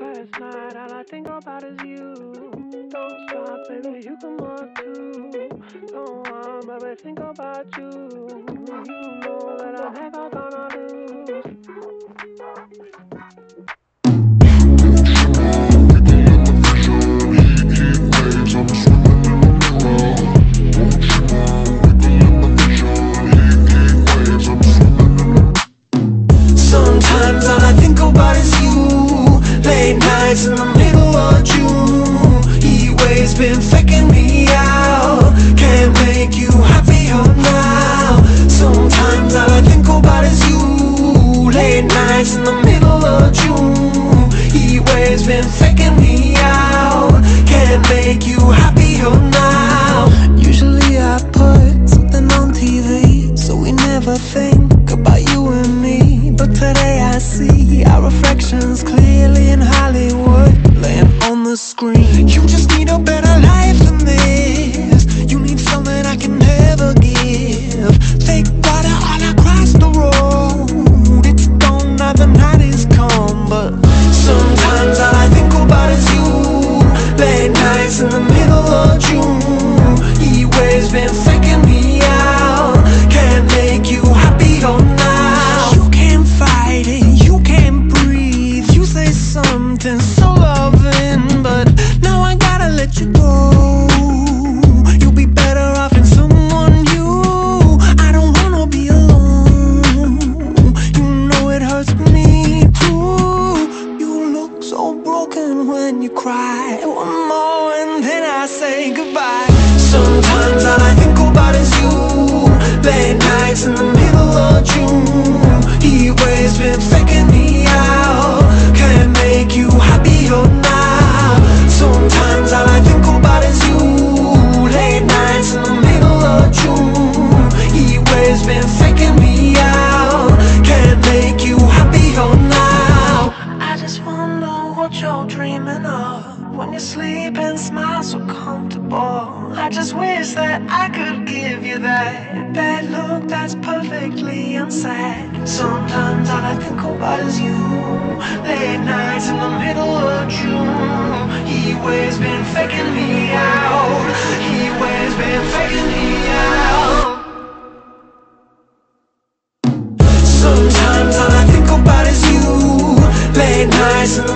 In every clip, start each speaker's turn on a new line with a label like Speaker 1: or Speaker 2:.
Speaker 1: Last night, all I think about is you. Don't stop, baby, you come up too. Don't want, baby, think about you. You know that I'm never gonna lose.
Speaker 2: Nights in the middle of June. He waves been faking me out. Can't make you happier nights in the middle of June. He waves been faking me out. Can't make you happier now You can't fight it, you can't breathe. You say something so so broken when you cry. One more and then I say goodbye. Sometimes all I think about is you. Late nights in the wish that I could give you that. Bad look that's perfectly unsaid. Sometimes all I think about is you. Late nights in the middle of June. He waves been faking me out. He waves been faking me out. Sometimes all I think about is you. Late nights in the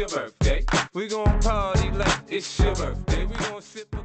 Speaker 3: your birthday. We gon' party like it's your birthday. We gon' sip a